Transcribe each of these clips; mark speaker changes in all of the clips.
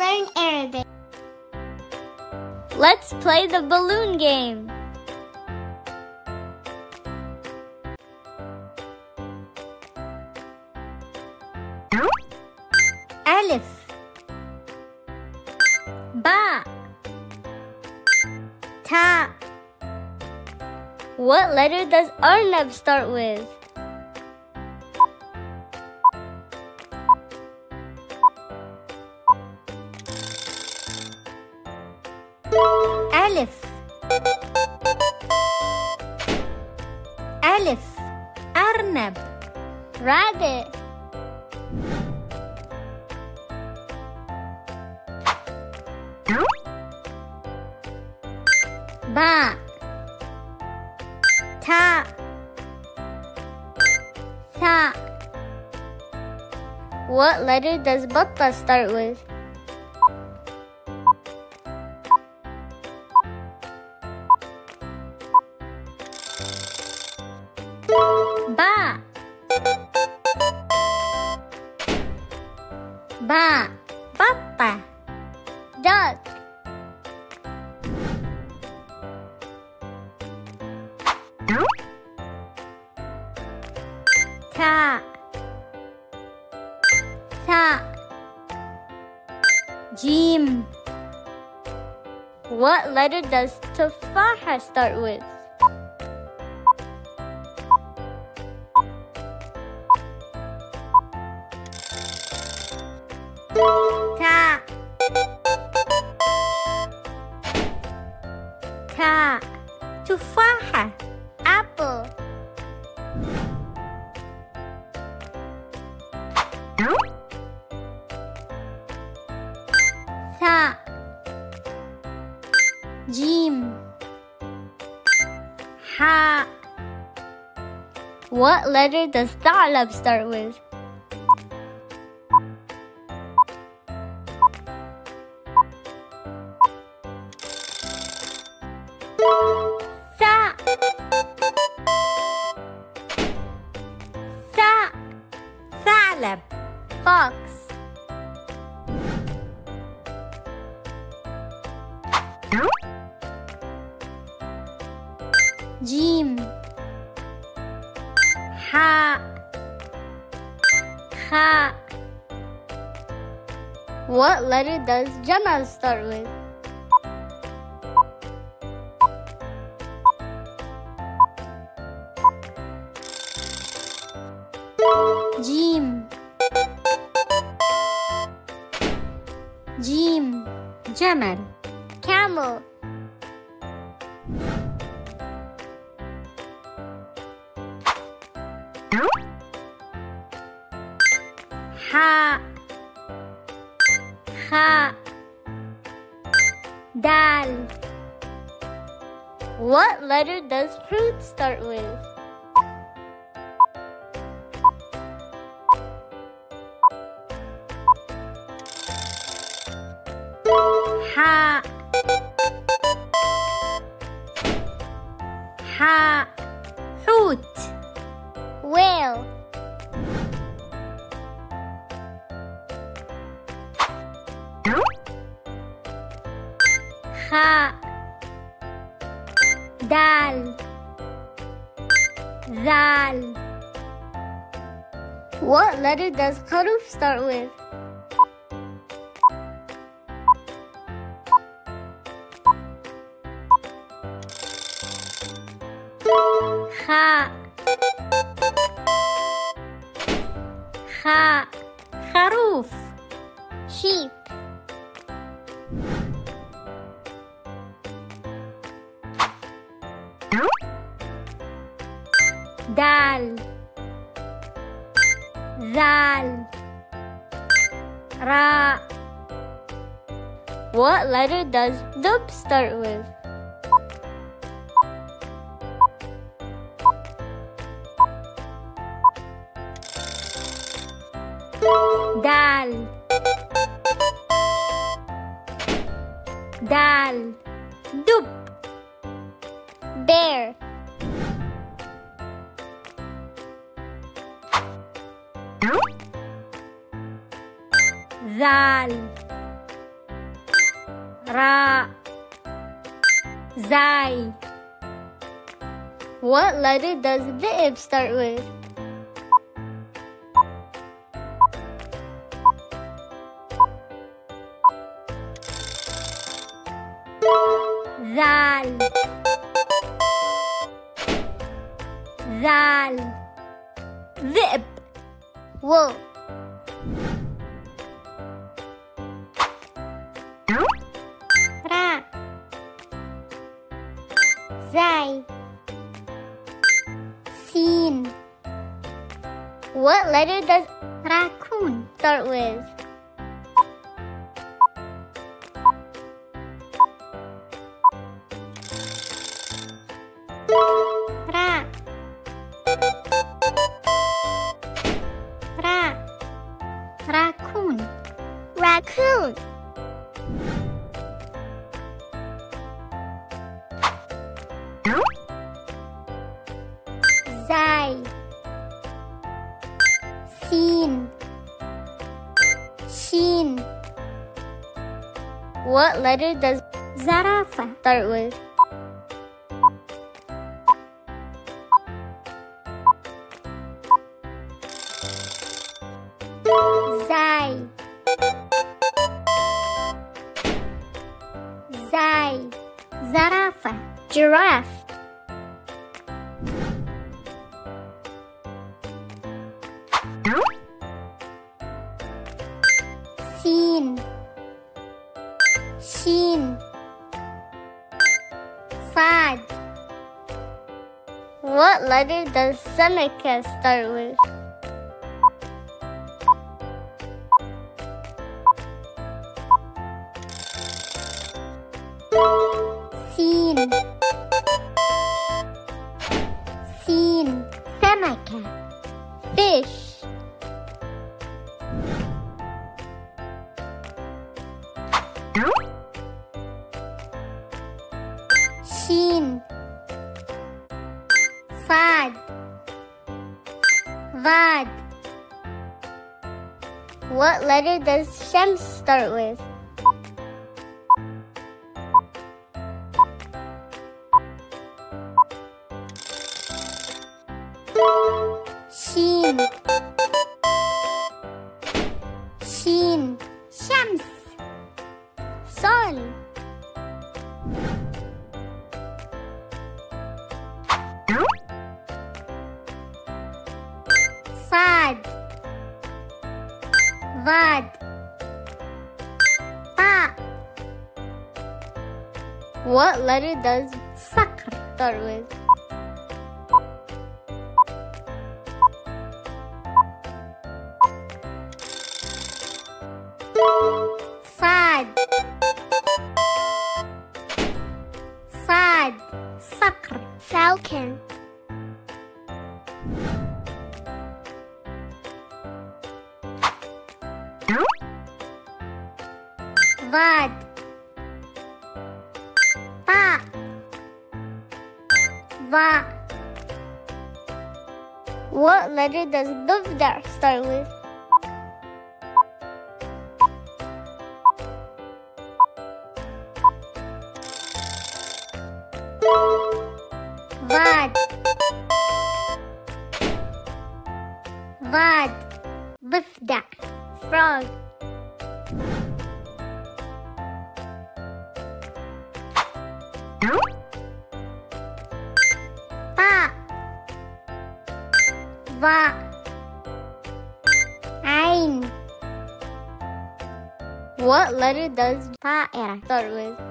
Speaker 1: learn Arabic.
Speaker 2: Let's play the balloon game. Alif Ba Ta What letter does Arnab start with? Alif Alif Arnab Rabbit Ba. Ta. Tha What letter does Batta start with? What letter does Tufaha start with? Ha What letter does Thalab start with? Jim Ha. Ha. What letter does Jamal start with? Ha. Ha. Dal. What letter does fruit start with? Whale Ha. Dal. Zal. What letter does Kharuf start with? Ha
Speaker 3: خروف
Speaker 2: Sheep Dal Zal Ra What letter does Dub start with? dal. Dal.
Speaker 3: Dup.
Speaker 2: Bear.
Speaker 3: Zal.
Speaker 2: Ra.
Speaker 3: Zai.
Speaker 2: What letter does the ib start with?
Speaker 3: Zal. Zal. Zip.
Speaker 2: Wool.
Speaker 3: Ra.
Speaker 2: Zai.
Speaker 3: Seen.
Speaker 2: What letter does
Speaker 3: raccoon
Speaker 2: start with? What letter does
Speaker 3: Zarafa.
Speaker 2: start with? What letter does Seneca start with?
Speaker 3: Sad. Vad.
Speaker 2: What letter does Shem start with?
Speaker 3: Vad. Ta.
Speaker 2: What letter does
Speaker 3: Sakr.
Speaker 2: start with?
Speaker 3: word. Pa. Va.
Speaker 2: What letter does Dovdar start with?
Speaker 3: Vad. Vad. Bifda.
Speaker 2: Frog. What letter does
Speaker 3: Pa era
Speaker 2: start with?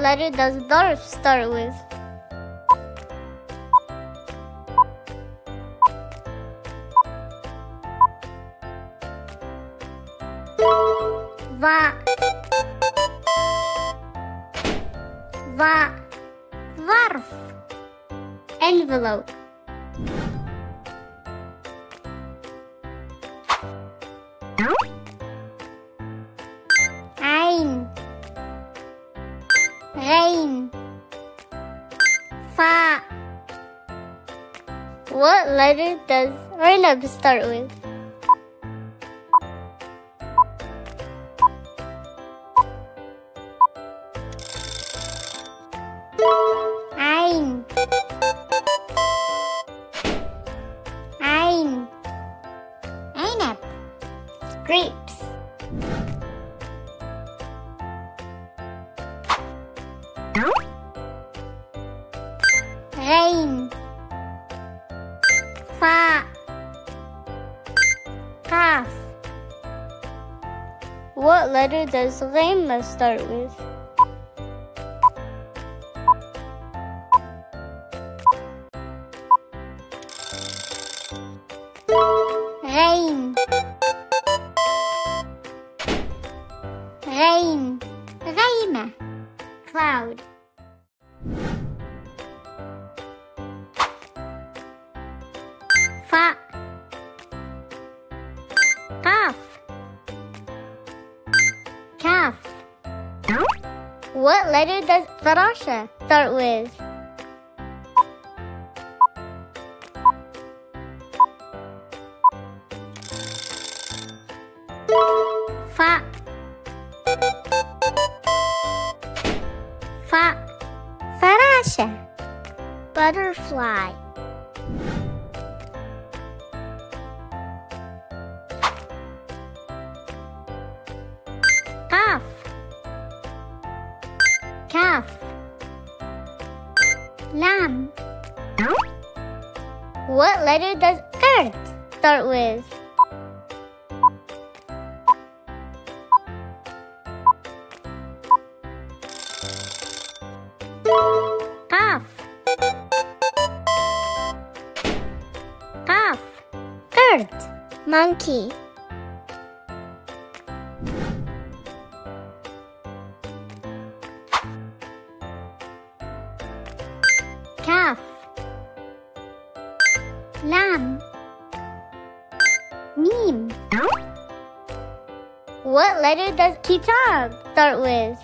Speaker 2: What letter does Dorf start with?
Speaker 3: Va. Va. Varf.
Speaker 2: Envelope. letter does to start with?
Speaker 3: Thank you.
Speaker 2: What letter does Rema start with? What letter does Farasha start with?
Speaker 3: calf lamb.
Speaker 2: What letter does earth start with?
Speaker 3: Calf Calf
Speaker 2: Earth.
Speaker 3: Monkey. calf lamb. Meme
Speaker 2: what letter does kitab start with?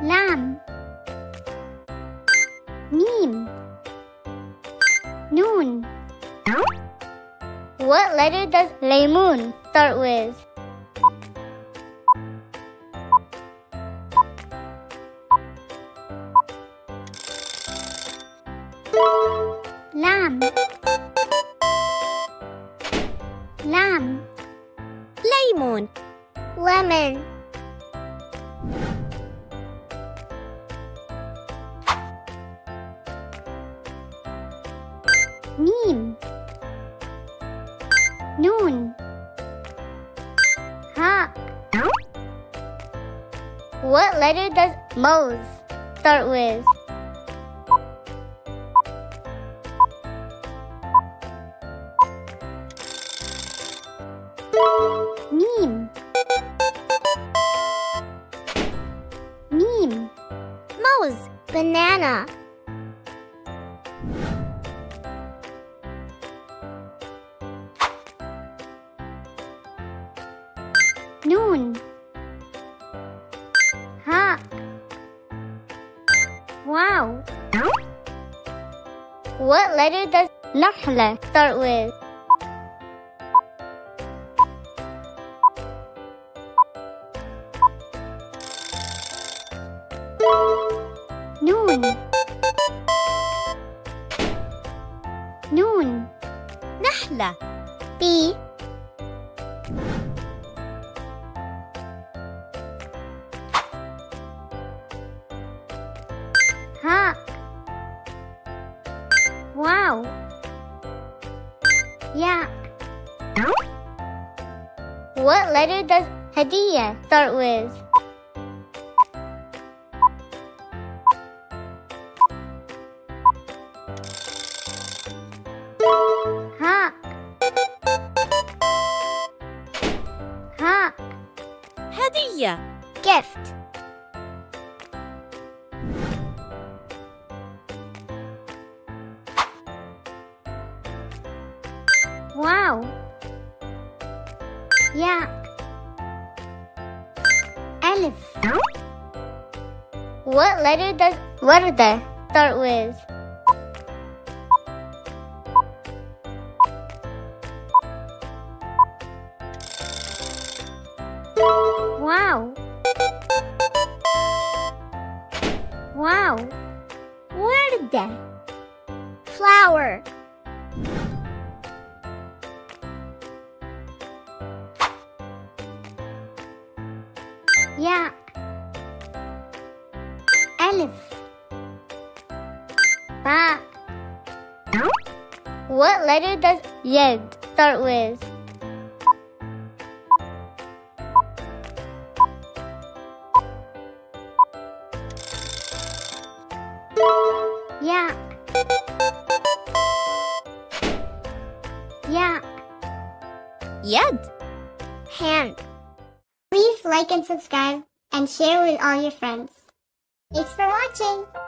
Speaker 3: Lam Mim Noon.
Speaker 2: What letter does lemon start with?
Speaker 3: Lam
Speaker 2: Lam
Speaker 3: Lemon. Lemon.
Speaker 2: What letter does Mose start with?
Speaker 3: Meme. Meme.
Speaker 2: Mose.
Speaker 3: Banana.
Speaker 2: Letter does Nahla start with?
Speaker 3: نون نون
Speaker 2: Nahla
Speaker 3: بي
Speaker 2: letter does Hadiya start with?
Speaker 3: Ha. Ha.
Speaker 1: Hadiya.
Speaker 3: Gift.
Speaker 2: Letter does Warda start with?
Speaker 3: Wow. Wow.
Speaker 2: Warda.
Speaker 3: Flower.
Speaker 2: What letter does Yed start with?
Speaker 3: Yeah. Yeah.
Speaker 1: يد
Speaker 3: Hand. Please like and subscribe and share with all your friends. Thanks for watching.